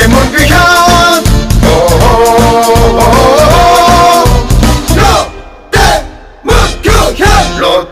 demon behind. Oh, oh, oh, oh, oh. Lord, demon, go, yeah. Lord,